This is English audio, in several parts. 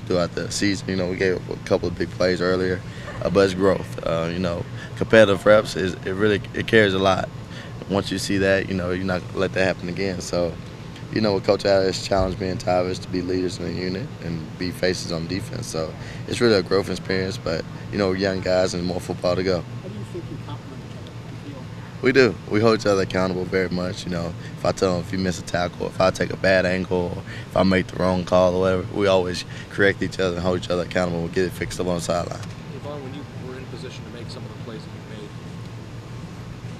throughout the season. You know, we gave up a couple of big plays earlier, uh, but it's growth. Uh, you know, competitive reps is it really it carries a lot. Once you see that, you know, you're not gonna let that happen again. So, you know, what Coach Ash challenged me and Tyvis to be leaders in the unit and be faces on defense. So it's really a growth experience. But you know, we're young guys and more football to go. How do you think you complement each other? You feel? We do. We hold each other accountable very much. You know, if I tell them if you miss a tackle, if I take a bad angle, or if I make the wrong call or whatever, we always correct each other and hold each other accountable. We get it fixed up on the sideline. Vonn, when you were in position to make some of the plays that you made,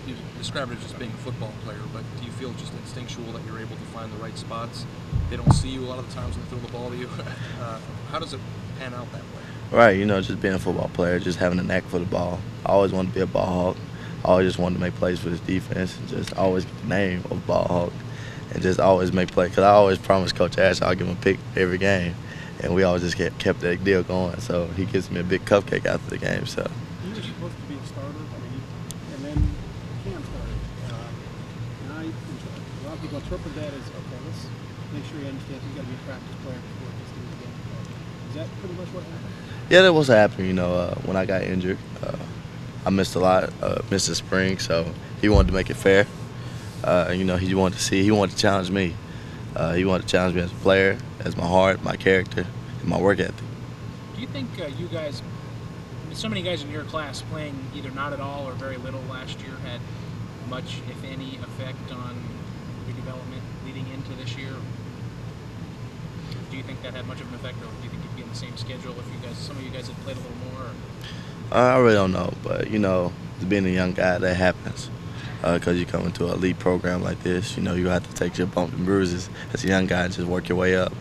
you described it as just being a football player, but do you feel just instinctual that you're able to find the right spots? They don't see you a lot of the times when they throw the ball to you. Uh, how does it pan out that way? Right, you know, just being a football player, just having a knack for the ball. I always wanted to be a ball hawk. I always just wanted to make plays for this defense and just always get the name of ball hawk and just always make plays. Because I always promised Coach Ash I'll give him a pick every game. And we always just kept, kept that deal going. So he gives me a big cupcake after the game. So You were supposed to be a starter, I mean, and then Cam started. Uh, now you. A lot of people interpret that as okay. Let's make sure he understands he's got to be a practice player before he gets to the game. Is that pretty much what happened? Yeah, that was happening. You know, uh, when I got injured, uh, I missed a lot, uh, missed the spring, so he wanted to make it fair. Uh, you know, he wanted to see, he wanted to challenge me. Uh, he wanted to challenge me as a player, as my heart, my character, and my work ethic. Do you think uh, you guys, so many guys in your class playing either not at all or very little last year had much, if any, effect on your development leading into this year? Do you think that had much of an effect, or do you think you'd be in the same schedule if you guys, some of you guys had played a little more? Or? Uh, I really don't know, but you know, being a young guy, that happens. Because you come into an elite program like this, you know, you have to take your bumps and bruises as a young guy and just work your way up.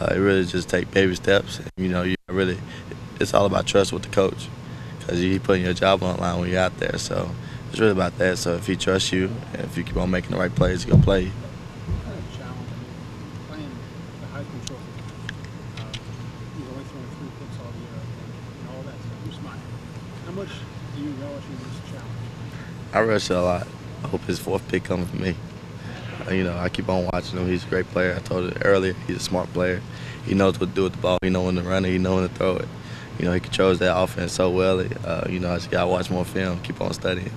Uh, it really just take baby steps. You know, you really, it's all about trust with the coach because you putting your job on the line when you're out there. So it's really about that. So if he trusts you and if you keep on making the right plays, he's to play you. Uh, he's only three picks all year and, and all that stuff. You're smiling. How much do you relish in this challenge? I rush it a lot. I hope his fourth pick comes for me. Uh, you know, I keep on watching him. He's a great player. I told you earlier, he's a smart player. He knows what to do with the ball. He knows when to run it. He knows when to throw it. You know, he controls that offense so well. Uh, you know, I just got to watch more film, keep on studying.